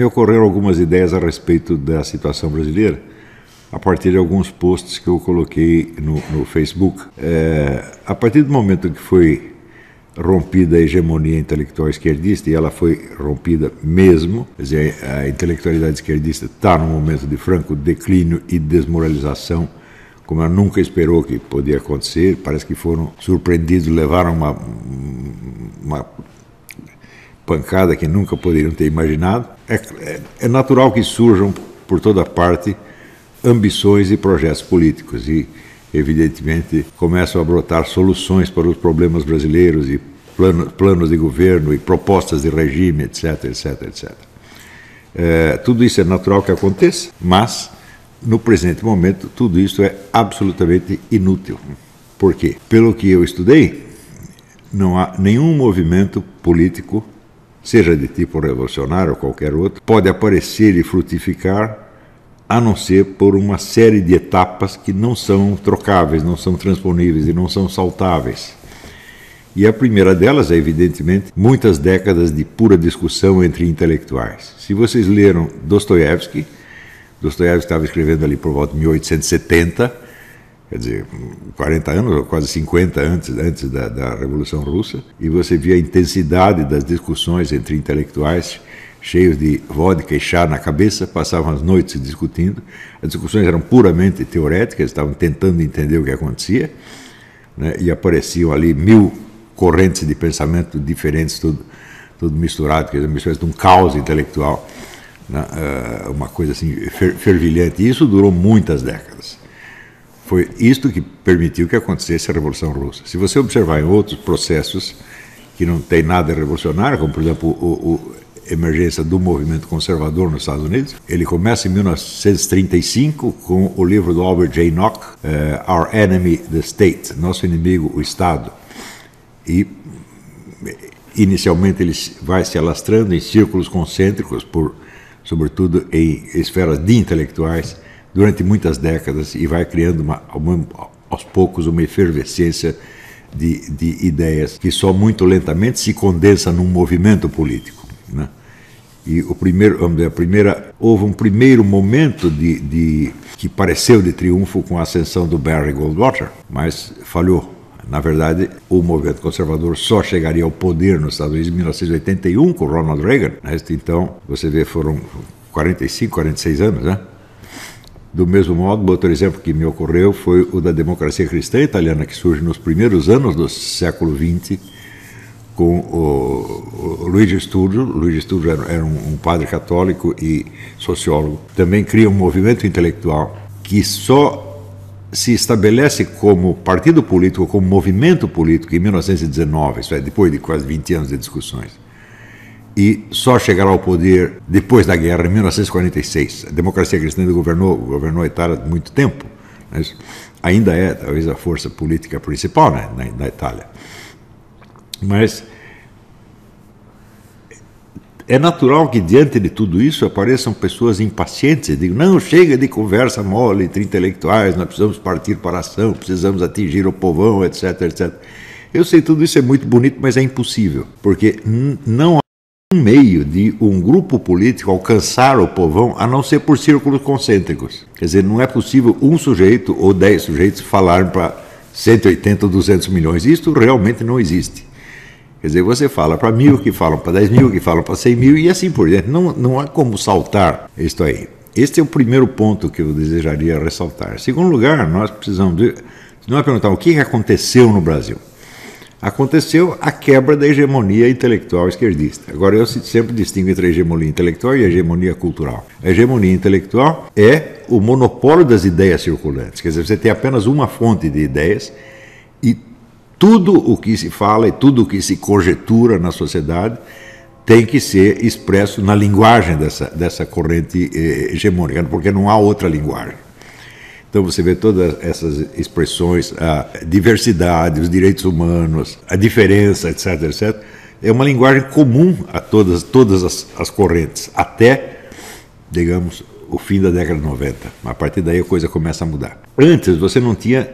me ocorreram algumas ideias a respeito da situação brasileira a partir de alguns posts que eu coloquei no, no Facebook. É, a partir do momento que foi rompida a hegemonia intelectual esquerdista, e ela foi rompida mesmo, quer dizer, a intelectualidade esquerdista está num momento de franco declínio e desmoralização, como ela nunca esperou que podia acontecer, parece que foram surpreendidos, levaram uma, uma pancada que nunca poderiam ter imaginado. É, é, é natural que surjam por toda parte ambições e projetos políticos e evidentemente começam a brotar soluções para os problemas brasileiros e plano, planos de governo e propostas de regime, etc, etc, etc. É, tudo isso é natural que aconteça, mas no presente momento tudo isso é absolutamente inútil. Por quê? Pelo que eu estudei, não há nenhum movimento político, seja de tipo revolucionário ou qualquer outro, pode aparecer e frutificar a não ser por uma série de etapas que não são trocáveis, não são transponíveis e não são saltáveis. E a primeira delas é, evidentemente, muitas décadas de pura discussão entre intelectuais. Se vocês leram Dostoiévski, Dostoiévski estava escrevendo ali por volta de 1870, quer dizer, 40 anos, quase 50 antes, antes da, da Revolução Russa, e você via a intensidade das discussões entre intelectuais cheios de vodka e chá na cabeça, passavam as noites discutindo. As discussões eram puramente teoréticas, estavam tentando entender o que acontecia, né? e apareciam ali mil correntes de pensamento diferentes, tudo, tudo misturado, quer dizer, uma espécie de um caos intelectual, né? uh, uma coisa assim fer fervilhante. E isso durou muitas décadas. Foi isto que permitiu que acontecesse a Revolução Russa. Se você observar em outros processos que não tem nada revolucionário, como por exemplo o, o emergência do movimento conservador nos Estados Unidos. Ele começa em 1935 com o livro do Albert J. Nock, uh, Our Enemy, the State, Nosso Inimigo, o Estado. E inicialmente ele vai se alastrando em círculos concêntricos, por, sobretudo em esferas de intelectuais, durante muitas décadas e vai criando uma, aos poucos uma efervescência de, de ideias que só muito lentamente se condensa num movimento político. Né? E o primeiro, vamos dizer, a primeira, houve um primeiro momento de, de, que pareceu de triunfo com a ascensão do Barry Goldwater, mas falhou. Na verdade, o movimento conservador só chegaria ao poder nos Estados Unidos em 1981 com Ronald Reagan. Então, você vê, foram 45, 46 anos, né? Do mesmo modo, outro exemplo que me ocorreu foi o da democracia cristã italiana, que surge nos primeiros anos do século XX com o, Luigi Sturzo. Luigi Sturzo era, era um, um, padre católico e sociólogo. Também cria um movimento intelectual que só se estabelece como partido político, como movimento político em 1919, isso é, depois de quase 20 anos de discussões. E só chegará ao poder depois da guerra, em 1946. A democracia cristã governou, governou a Itália muito tempo, mas ainda é talvez a força política principal né, na, na Itália. Mas é natural que diante de tudo isso apareçam pessoas impacientes e digam: não, chega de conversa mole entre intelectuais, nós precisamos partir para a ação, precisamos atingir o povão, etc, etc. Eu sei, tudo isso é muito bonito, mas é impossível, porque não meio de um grupo político alcançar o povão a não ser por círculos concêntricos. Quer dizer, não é possível um sujeito ou dez sujeitos falarem para 180 ou 200 milhões. Isso realmente não existe. Quer dizer, você fala para mil, que falam para dez mil, que falam para cem mil e assim por diante. Não, não há como saltar isto aí. Este é o primeiro ponto que eu desejaria ressaltar. Em segundo lugar, nós precisamos de, nós perguntar o que aconteceu no Brasil. Aconteceu a quebra da hegemonia intelectual esquerdista. Agora, eu sempre distingo entre a hegemonia intelectual e a hegemonia cultural. A hegemonia intelectual é o monopólio das ideias circulantes. Quer dizer, você tem apenas uma fonte de ideias e tudo o que se fala e tudo o que se conjetura na sociedade tem que ser expresso na linguagem dessa, dessa corrente eh, hegemônica, porque não há outra linguagem. Então você vê todas essas expressões, a diversidade, os direitos humanos, a diferença, etc, etc. É uma linguagem comum a todas, todas as, as correntes, até, digamos, o fim da década de 90. A partir daí a coisa começa a mudar. Antes você não tinha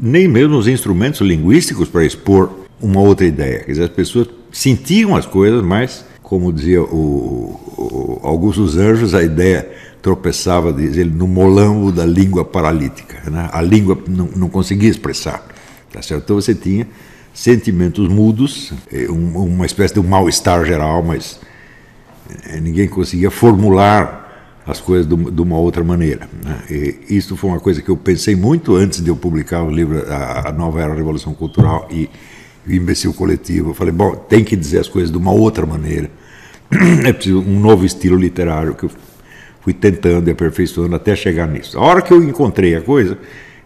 nem mesmo os instrumentos linguísticos para expor uma outra ideia. Quer dizer, as pessoas sentiam as coisas, mas como dizia o, o Augusto dos Anjos, a ideia tropeçava, diz ele, no molambo da língua paralítica. Né? A língua não, não conseguia expressar. Tá certo? Então você tinha sentimentos mudos, eh, uma espécie de um mal-estar geral, mas eh, ninguém conseguia formular as coisas de uma outra maneira. Né? E isso foi uma coisa que eu pensei muito antes de eu publicar o livro A Nova Era da Revolução Cultural e Imbecil Coletivo. Eu falei, bom, tem que dizer as coisas de uma outra maneira. É preciso um novo estilo literário que eu fui tentando e aperfeiçoando até chegar nisso. A hora que eu encontrei a coisa,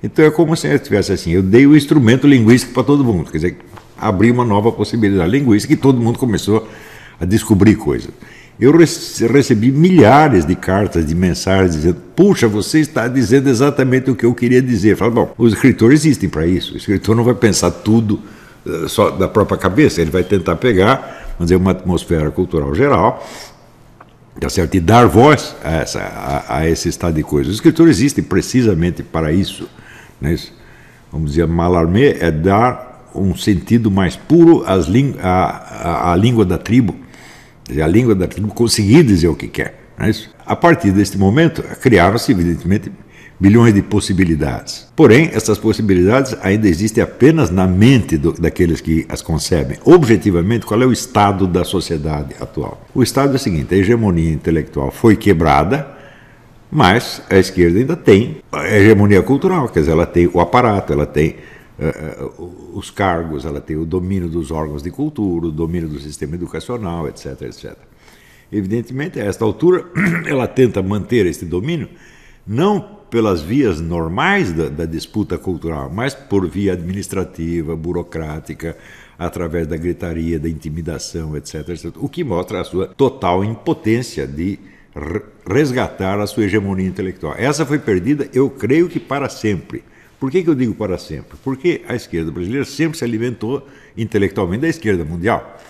então é como se eu tivesse assim, eu dei o instrumento linguístico para todo mundo, quer dizer, abri uma nova possibilidade linguística e todo mundo começou a descobrir coisas. Eu recebi milhares de cartas, de mensagens dizendo: Puxa, você está dizendo exatamente o que eu queria dizer. Eu falo, bom, os escritores existem para isso. O escritor não vai pensar tudo só da própria cabeça, ele vai tentar pegar, vamos dizer, uma atmosfera cultural geral tá certo? e dar voz a, essa, a, a, esse estado de coisas. Os escritores existem precisamente para isso. Né? Vamos dizer, Mallarmé é dar um sentido mais puro às à, à língua da tribo a língua da tribo conseguir dizer o que quer. É a partir deste momento, criaram-se, evidentemente, bilhões de possibilidades. Porém, essas possibilidades ainda existem apenas na mente do, daqueles que as concebem. Objetivamente, qual é o estado da sociedade atual? O estado é o seguinte: a hegemonia intelectual foi quebrada, mas a esquerda ainda tem a hegemonia cultural, quer dizer, ela tem o aparato, ela tem uh, os cargos, ela tem o domínio dos órgãos de cultura, o domínio do sistema educacional, etc, etc. Evidentemente, a esta altura, ela tenta manter este domínio não pelas vias normais da, da, disputa cultural, mas por via administrativa, burocrática, através da gritaria, da intimidação, etc, etc. O que mostra a sua total impotência de resgatar a sua hegemonia intelectual. Essa foi perdida, eu creio que para sempre. Por que, que eu digo para sempre? Porque a esquerda brasileira sempre se alimentou intelectualmente da esquerda mundial.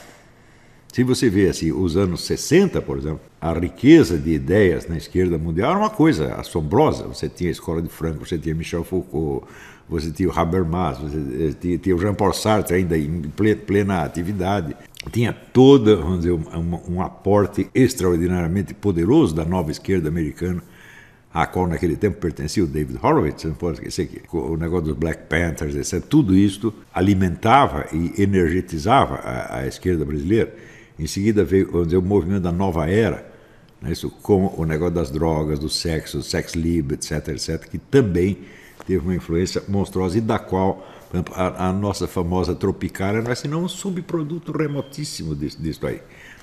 Se você vê assim, os anos 60, por exemplo, a riqueza de ideias na esquerda mundial era uma coisa assombrosa. Você tinha a escola de Franco, você tinha Michel Foucault, você tinha o Habermas, você tinha, tinha o Jean-Paul Sartre ainda em plena atividade. Tinha toda, vamos dizer, um, um aporte extraordinariamente poderoso da nova esquerda americana a qual naquele tempo pertencia o David Horowitz, não pode esquecer que o negócio dos Black Panthers, etc., tudo isso alimentava e energetizava a, a esquerda brasileira. Em seguida veio dizer, o movimento da nova era, né, isso, com o negócio das drogas, do sexo, do sex lib, etc., etc., que também teve uma influência monstruosa e da qual exemplo, a, a, nossa famosa tropicária não é senão um subproduto remotíssimo disso, disso aí.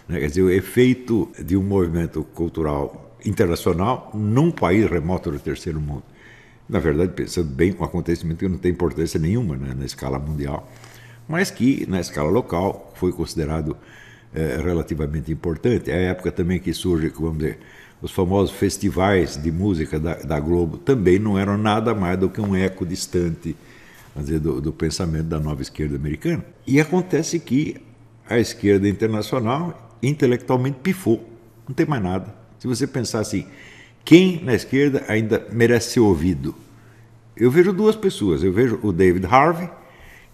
Né? Quer dizer, o efeito de um movimento cultural internacional num país remoto do terceiro mundo. Na verdade, pensando bem, um acontecimento que não tem importância nenhuma né, na escala mundial, mas que na escala local foi considerado é, relativamente importante. É a época também que surge, vamos dizer, os famosos festivais de música da, da Globo também não eram nada mais do que um eco distante dizer, do, do pensamento da nova esquerda americana. E acontece que a esquerda internacional intelectualmente pifou, não tem mais nada. Se você pensar assim, quem na esquerda ainda merece ser ouvido? Eu vejo duas pessoas. Eu vejo o David Harvey,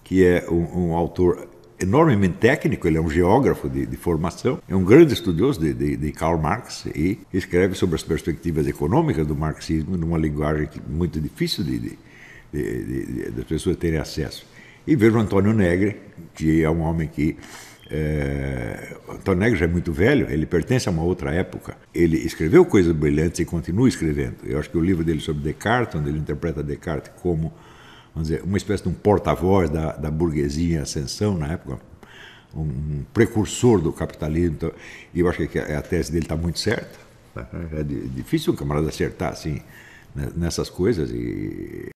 que é um, um autor enormemente técnico, ele é um geógrafo de, de formação, é um grande estudioso de, de, de, Karl Marx e escreve sobre as perspectivas econômicas do marxismo numa linguagem muito difícil de, das pessoas terem acesso. E vejo Antônio Negri, que é um homem que é, Antônio Negro já é muito velho, ele pertence a uma outra época. Ele escreveu coisas brilhantes e continua escrevendo. Eu acho que o livro dele sobre Descartes, onde ele interpreta Descartes como vamos dizer, uma espécie de um porta-voz da, da burguesia em ascensão na época, um precursor do capitalismo. Então, e eu acho que a, a tese dele está muito certa. É difícil um camarada acertar assim né, nessas coisas e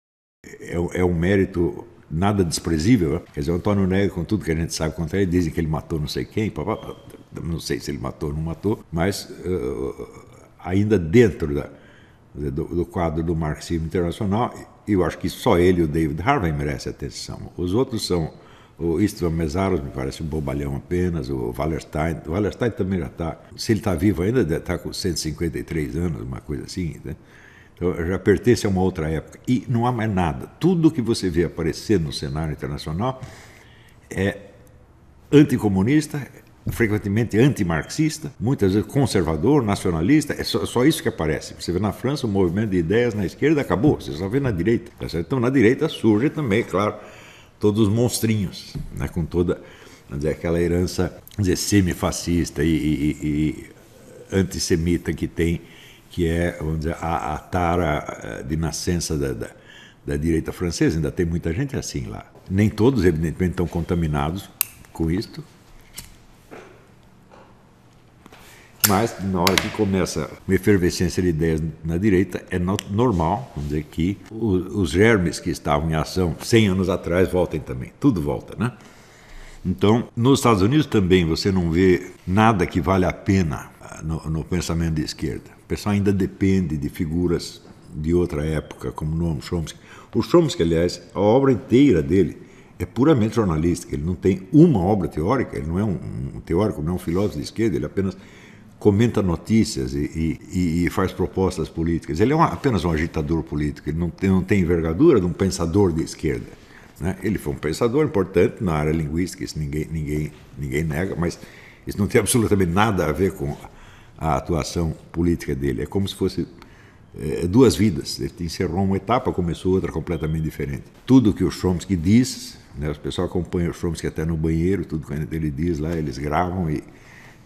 é, é um mérito nada desprezível. Né? Quer dizer, o Antônio Negro, com tudo que a gente sabe contra ele, dizem que ele matou não sei quem, não sei se ele matou ou não matou, mas uh, ainda dentro da, do, do, quadro do marxismo internacional, eu acho que só ele o David Harvey merecem atenção. Os outros são o Istvan Mesaros, me parece um bobalhão apenas, o Wallerstein. O Wallerstein também já está, se ele está vivo ainda, está com 153 anos, uma coisa assim. Né? Então, já pertence a uma outra época. E não há mais nada. Tudo que você vê aparecer no cenário internacional é anticomunista, frequentemente antimarxista, muitas vezes conservador, nacionalista, é só, só, isso que aparece. Você vê na França o movimento de ideias na esquerda acabou, você só vê na direita. Tá então na direita surge também, claro, todos os monstrinhos, né, com toda dizer, aquela herança semifascista e, e, e antissemita que tem, que é vamos dizer, a, a tara eh, de nascença da, da, da direita francesa. Ainda tem muita gente assim lá. Nem todos, evidentemente, estão contaminados com isto, Mas, na hora que começa uma efervescência de ideias na direita, é normal, vamos dizer, que os germes que estavam em ação 100 anos atrás voltem também. Tudo volta, né? Então, nos Estados Unidos também você não vê nada que vale a pena ah, no, no pensamento de esquerda. O pessoal ainda depende de figuras de outra época, como Noam Chomsky. O Chomsky, aliás, a obra inteira dele é puramente jornalística. Ele não tem uma obra teórica, ele não é um, um teórico, não é um filósofo de esquerda, ele apenas comenta notícias e, e, e faz propostas políticas. Ele é uma, apenas um agitador político, ele não tem, não tem envergadura de um pensador de esquerda. Né? Ele foi um pensador importante na área linguística, isso ninguém, ninguém, ninguém nega, mas isso não tem absolutamente nada a ver com a atuação política dele. É como se fosse é, duas vidas. Ele encerrou uma etapa, começou outra completamente diferente. Tudo que o Chomsky diz, né, os pessoal acompanham o Chomsky até no banheiro, tudo que ele diz lá, eles gravam e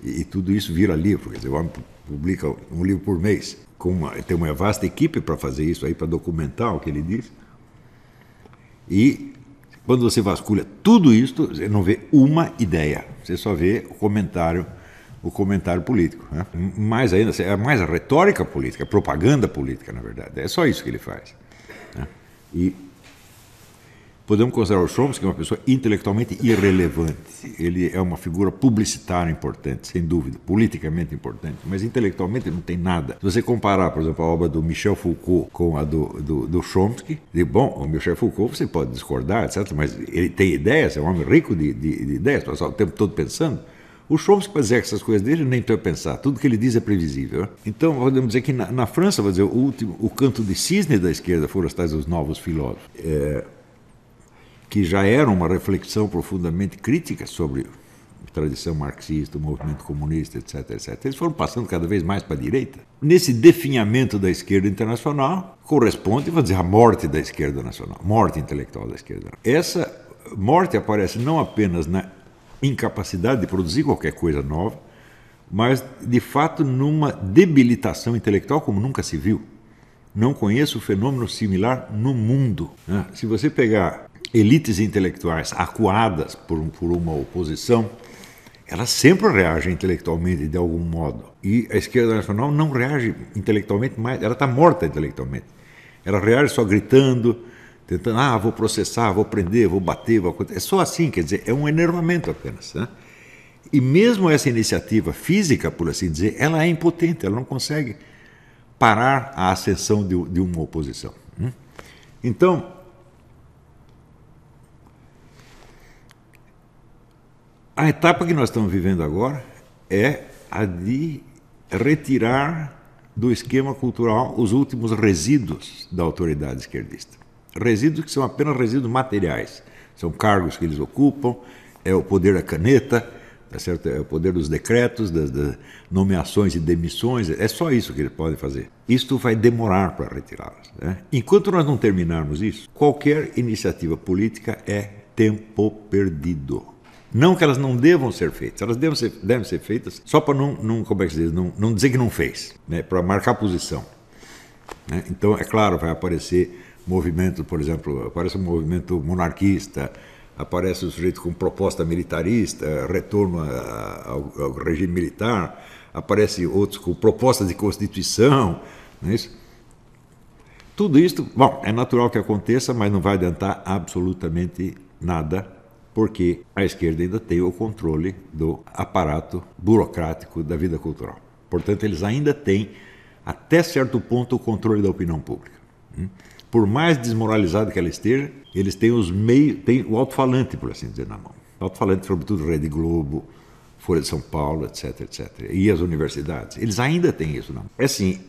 e, tudo isso vira livro. Quer dizer, o homem publica um livro por mês. Com uma, tem uma vasta equipe para fazer isso aí, para documentar o que ele diz. E quando você vasculha tudo isso, você não vê uma ideia. Você só vê o comentário o comentário político. Né? Mais ainda, é mais a retórica política, a propaganda política, na verdade. É só isso que ele faz. Né? E Podemos considerar o Chomsky uma pessoa intelectualmente irrelevante. Ele é uma figura publicitária importante, sem dúvida, politicamente importante, mas intelectualmente não tem nada. Se você comparar, por exemplo, a obra do Michel Foucault com a do, do, do Chomsky, de, bom, o Michel Foucault você pode discordar, etc., mas ele tem ideias, é um homem rico de, de, de ideias, passa o tempo todo pensando. O Chomsky, para dizer essas coisas dele, nem tem a pensar. Tudo que ele diz é previsível. Então, podemos dizer que na, na França, vou dizer, o, último, o canto de cisne da esquerda foram os tais os novos filósofos. É, que já era uma reflexão profundamente crítica sobre a tradição marxista, o movimento comunista, etc, etc. Eles foram passando cada vez mais para a direita. Nesse definhamento da esquerda internacional, corresponde, vou dizer, a morte da esquerda nacional, morte intelectual da esquerda. Essa morte aparece não apenas na incapacidade de produzir qualquer coisa nova, mas de fato numa debilitação intelectual como nunca se viu. Não conheço fenômeno similar no mundo. Né? Se você pegar elites intelectuais acuadas por, por uma oposição, elas sempre reagem intelectualmente de algum modo. E a esquerda nacional não reage intelectualmente mais, ela está morta intelectualmente. Ela reage só gritando, tentando, ah, vou processar, vou prender, vou bater, vou... é só assim, quer dizer, é um enervamento apenas. Né? E mesmo essa iniciativa física, por assim dizer, ela é impotente, ela não consegue parar a ascensão de, de uma oposição. Hum? Então, A etapa que nós estamos vivendo agora é a de retirar do esquema cultural os últimos resíduos da autoridade esquerdista. Resíduos que são apenas resíduos materiais. São cargos que eles ocupam, é o poder da caneta, tá certo? é o poder dos decretos, das, das nomeações e demissões, é só isso que eles podem fazer. Isto vai demorar para retirá-las. Né? Enquanto nós não terminarmos isso, qualquer iniciativa política é tempo perdido. Não que elas não devam ser feitas, elas devem ser, devem ser feitas só para não, não, como é que se diz, não, não dizer que não fez, né? para marcar posição. Né? Então, é claro, vai aparecer movimento, por exemplo, aparece um movimento monarquista, aparece o sujeito com proposta militarista, retorno ao, ao regime militar, aparece outros com propostas de constituição, não é isso? Tudo isso, bom, é natural que aconteça, mas não vai adiantar absolutamente nada porque a esquerda ainda tem o controle do aparato burocrático da vida cultural. Portanto, eles ainda têm, até certo ponto, o controle da opinião pública. Hum? Por mais desmoralizado que ela esteja, eles têm os meios, têm o alto-falante, por assim dizer, na mão. Alto-falante, sobretudo, Rede Globo, Folha de São Paulo, etc, etc. E as universidades. Eles ainda têm isso na mão. É assim,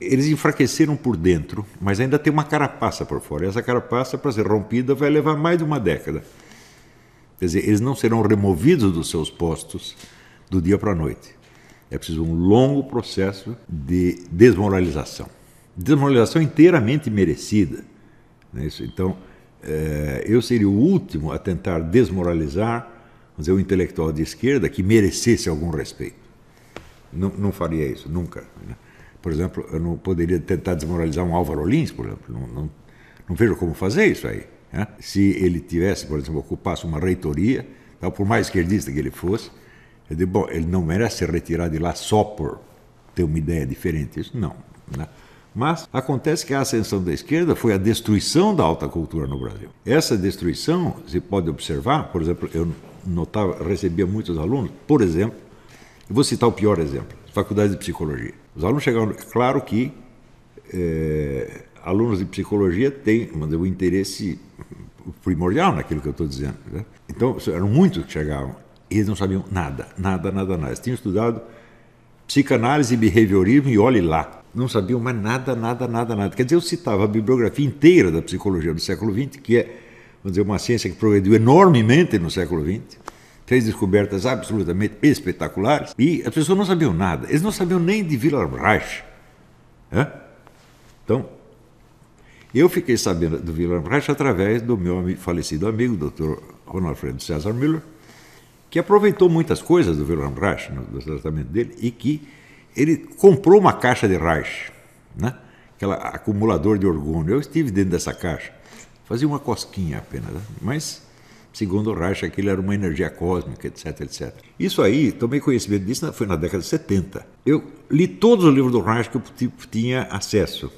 eles enfraqueceram por dentro, mas ainda tem uma carapaça por fora. E essa carapaça, para ser rompida, vai levar mais de uma década. Quer dizer, eles não serão removidos dos seus postos do dia para a noite. É preciso um longo processo de desmoralização. Desmoralização inteiramente merecida. Né? Então, é, eu seria o último a tentar desmoralizar dizer, o intelectual de esquerda que merecesse algum respeito. Não, não faria isso, nunca. Né? Por exemplo, eu não poderia tentar desmoralizar um Álvaro Lins, por exemplo. Não, não, não vejo como fazer isso aí. Né? Se ele tivesse, por exemplo, ocupasse uma reitoria, então, por mais esquerdista que ele fosse, eu digo, bom, ele não merece ser retirado de lá só por ter uma ideia diferente. Isso não. Né? Mas acontece que a ascensão da esquerda foi a destruição da alta cultura no Brasil. Essa destruição, se pode observar, por exemplo, eu notava, recebia muitos alunos, por exemplo, eu vou citar o pior exemplo, faculdade de psicologia. Os alunos chegaram, claro que é, alunos de psicologia têm dizer, o interesse primordial naquilo que eu estou dizendo. Né? Então, eram muitos que chegavam e eles não sabiam nada, nada, nada, nada. Eles tinham estudado psicanálise e behaviorismo e olhe lá. Não sabiam mais nada, nada, nada, nada. Quer dizer, eu citava a bibliografia inteira da psicologia do século XX, que é, vamos dizer, uma ciência que progrediu enormemente no século XX, fez descobertas absolutamente espetaculares, e as pessoas não sabiam nada. Eles não sabiam nem de Wilhelm Reich. É? Então, eu fiquei sabendo do Wilhelm Reich através do meu falecido amigo, Dr. Ronald Fred César Müller, que aproveitou muitas coisas do Wilhelm Reich, no, tratamento dele, e que ele comprou uma caixa de Reich, né? aquela acumulador de orgônio. Eu estive dentro dessa caixa, fazia uma cosquinha apenas, né? mas segundo o Reich, aquilo era uma energia cósmica, etc, etc. Isso aí, tomei conhecimento disso, foi na década de 70. Eu li todos os livros do Reich que eu tinha acesso.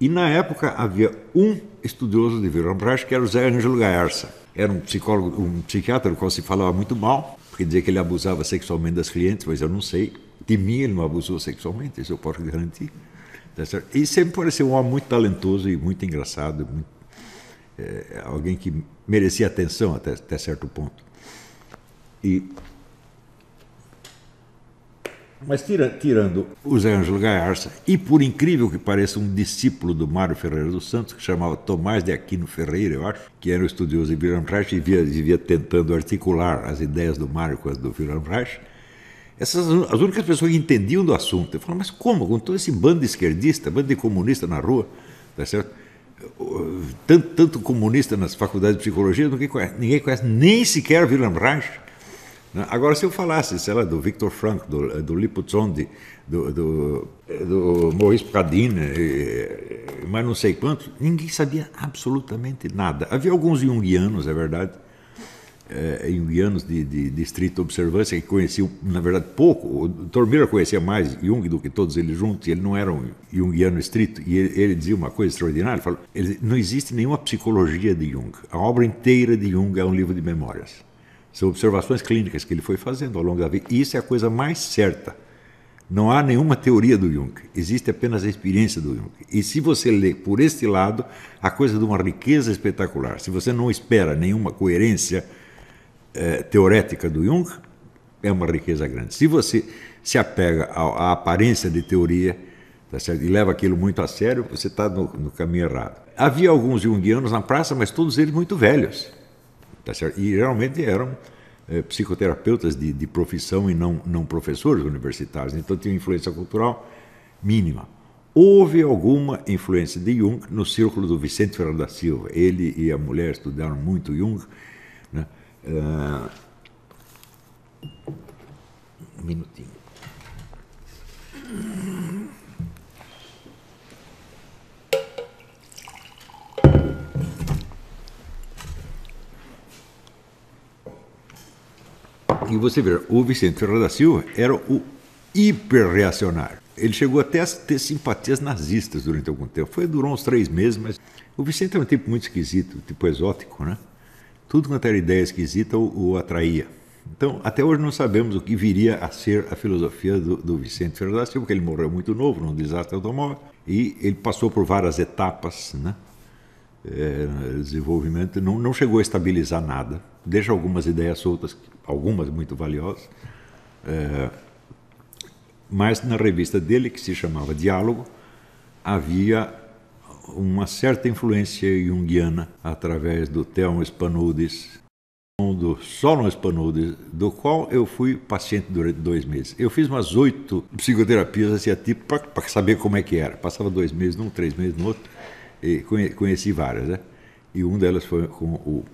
E na época havia um estudioso de Wilhelm Reich, que era o Zé Ângelo Gaersa era um psicólogo, um psiquiatra do qual se falava muito mal, porque dizia que ele abusava sexualmente das clientes, mas eu não sei. De mim ele não abusou sexualmente, isso eu posso garantir. Tá e sempre pareceu um homem muito talentoso e muito engraçado, muito, é, alguém que merecia atenção até, até certo ponto. E mas tira, tirando o Zé Ângelo Gaiarsa, e por incrível que pareça, um discípulo do Mário Ferreira dos Santos, que chamava Tomás de Aquino Ferreira, eu acho, que era um estudioso de Wilhelm Reich e via, via tentando articular as ideias do Mário com as do Wilhelm Reich, essas as únicas pessoas que entendiam do assunto. Eu falava, mas como? Com todo esse bando de esquerdista, bando de comunista na rua, tá certo? Tanto, tanto comunista nas faculdades de psicologia, ninguém conhece, ninguém conhece nem sequer Wilhelm Reich. Né? Agora, se eu falasse, sei lá, do Victor Frank, do, do Liputzondi, do, do, do Maurice Pradine, mas não sei quantos, ninguém sabia absolutamente nada. Havia alguns junguianos, é verdade, é, junguianos de, de, de estrita observância que conheciam, na verdade, pouco. O Tormira conhecia mais Jung do que todos eles juntos, e ele não era um junguiano estrito. E ele, ele dizia uma coisa extraordinária: ele falou, ele, não existe nenhuma psicologia de Jung. A obra inteira de Jung é um livro de memórias. São observações clínicas que ele foi fazendo ao longo da vida. E isso é a coisa mais certa. Não há nenhuma teoria do Jung, existe apenas a experiência do Jung. E se você lê por este lado, a coisa de uma riqueza espetacular. Se você não espera nenhuma coerência eh, teorética do Jung, é uma riqueza grande. Se você se apega à, à aparência de teoria tá e leva aquilo muito a sério, você está no, no caminho errado. Havia alguns junguianos na praça, mas todos eles muito velhos. Tá certo? E geralmente eram é, psicoterapeutas de, de, profissão e não, não professores universitários, então tinha influência cultural mínima. Houve alguma influência de Jung no círculo do Vicente Ferreira da Silva. Ele e a mulher estudaram muito Jung. Né? Uh, um minutinho. E você vê, o Vicente Ferreira da Silva era o hiperreacionário. Ele chegou até a ter simpatias nazistas durante algum tempo. Foi, durou uns três meses, mas o Vicente era um tipo muito esquisito, tipo exótico, né? Tudo quanto era ideia esquisita o, o atraía. Então, até hoje não sabemos o que viria a ser a filosofia do, do Vicente Ferreira da Silva, porque ele morreu muito novo num desastre automóvel e ele passou por várias etapas, né? É, desenvolvimento, não, não chegou a estabilizar nada, deixa algumas ideias soltas, algumas muito valiosas, é, mas na revista dele, que se chamava Diálogo, havia uma certa influência junguiana através do Thelmo Spanudis, do Solon Spanudes, do qual eu fui paciente durante dois meses. Eu fiz umas oito psicoterapias assim, tipo, para saber como é que era. Passava dois meses num, três meses no outro, e conheci várias, né? E um delas foi com o,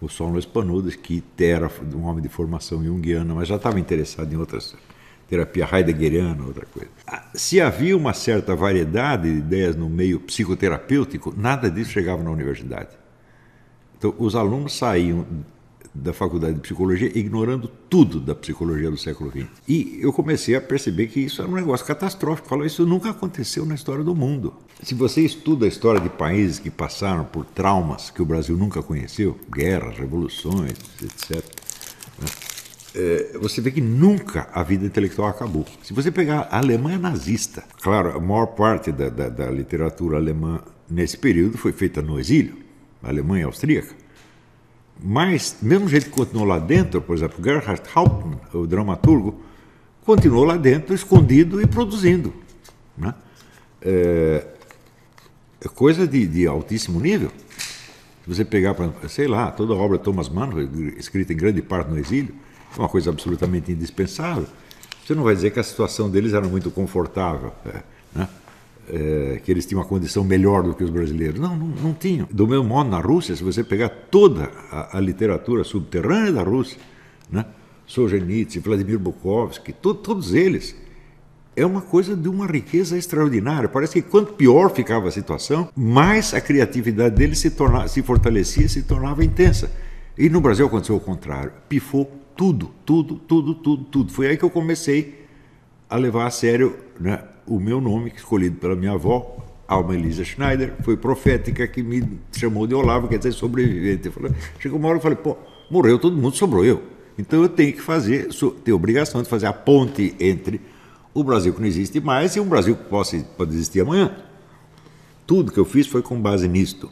o Solon Spanudes, que era um homem de formação junguiana, mas já estava interessado em outras terapia heideggeriana, outra coisa. Ah, se havia uma certa variedade de ideias no meio psicoterapêutico, nada disso chegava na universidade. Então, os alunos saíam da faculdade de psicologia ignorando tudo da psicologia do século XX. E eu comecei a perceber que isso era um negócio catastrófico. Falou, isso nunca aconteceu na história do mundo. Se você estuda a história de países que passaram por traumas que o Brasil nunca conheceu, guerras, revoluções, etc., né? é, você vê que nunca a vida intelectual acabou. Se você pegar a Alemanha nazista, claro, a maior parte da, da, da literatura alemã nesse período foi feita no exílio, a Alemanha austríaca. Mas, mesmo jeito que continuou lá dentro, por exemplo, Gerhard Hauptmann, o dramaturgo, continuou lá dentro, escondido e produzindo. Né? É, é coisa de, de, altíssimo nível. Se você pegar, sei lá, toda a obra de Thomas Mann, escrita em grande parte no exílio, é uma coisa absolutamente indispensável. Você não vai dizer que a situação deles era muito confortável. É? É, que eles tinham uma condição melhor do que os brasileiros. Não, não, não tinham. Do mesmo modo, na Rússia, se você pegar toda a, a literatura subterrânea da Rússia, né? Solzhenitsyn, Vladimir Bukovsky, to, todos eles, é uma coisa de uma riqueza extraordinária. Parece que quanto pior ficava a situação, mais a criatividade deles se, tornava, se fortalecia, se tornava intensa. E no Brasil aconteceu o contrário. Pifou tudo, tudo, tudo, tudo, tudo. Foi aí que eu comecei a levar a sério né, o meu nome, escolhido pela minha avó, Alma Elisa Schneider, foi profética que me chamou de Olavo, quer dizer, sobrevivente. Falei, chegou uma hora e falei, pô, morreu todo mundo, sobrou eu. Então eu tenho que fazer, ter obrigação de fazer a ponte entre o Brasil que não existe mais e um Brasil que pode, pode existir amanhã. Tudo que eu fiz foi com base nisto.